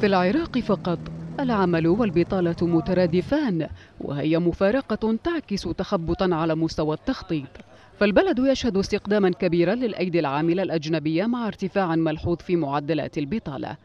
في العراق فقط. العمل والبطالة مترادفان وهي مفارقة تعكس تخبطا على مستوى التخطيط. فالبلد يشهد استقداما كبيرا للأيدي العاملة الأجنبية مع ارتفاع ملحوظ في معدلات البطالة.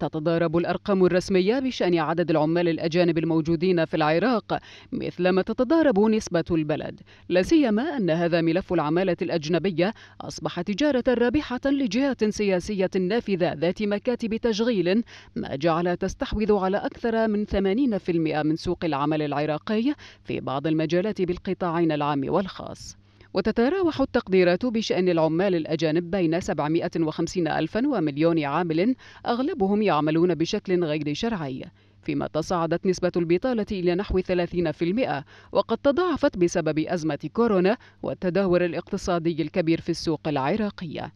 تتضارب الأرقام الرسمية بشأن عدد العمال الأجانب الموجودين في العراق مثلما تتضارب نسبة البلد. لا سيما أن هذا ملف العمالة الأجنبية أصبح تجارة رابحة لجهات سياسية نافذة ذات مكاتب تشغيل ما جعل تستحوذ على أكثر من 80% من سوق العمل العراقي في بعض المجالات بالقطاعين العام والخاص. وتتراوح التقديرات بشأن العمال الأجانب بين 750 ألفا ومليون عامل أغلبهم يعملون بشكل غير شرعي فيما تصاعدت نسبة البطالة إلى نحو 30% وقد تضاعفت بسبب أزمة كورونا والتدهور الاقتصادي الكبير في السوق العراقية.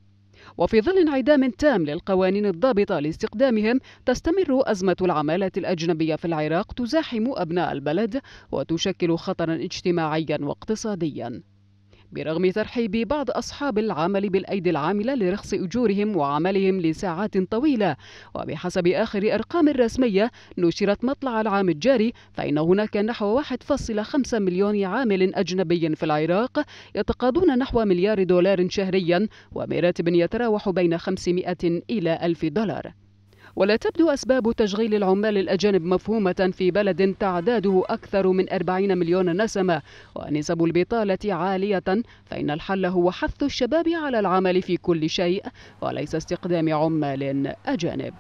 وفي ظل انعدام تام للقوانين الضابطة لاستخدامهم تستمر أزمة العمالة الأجنبية في العراق تزاحم أبناء البلد وتشكل خطرا اجتماعيا واقتصاديا. برغم ترحيب بعض أصحاب العمل بالأيدي العاملة لرخص أجورهم وعملهم لساعات طويلة. وبحسب آخر أرقام رسمية نشرت مطلع العام الجاري فإن هناك نحو 1.5 مليون عامل أجنبي في العراق يتقاضون نحو مليار دولار شهريا وبراتب يتراوح بين 500 إلى 1000 دولار. ولا تبدو أسباب تشغيل العمال الأجانب مفهومة في بلد تعداده أكثر من 40 مليون نسمة. ونسب البطالة عالية فإن الحل هو حث الشباب على العمل في كل شيء وليس استخدام عمال أجانب.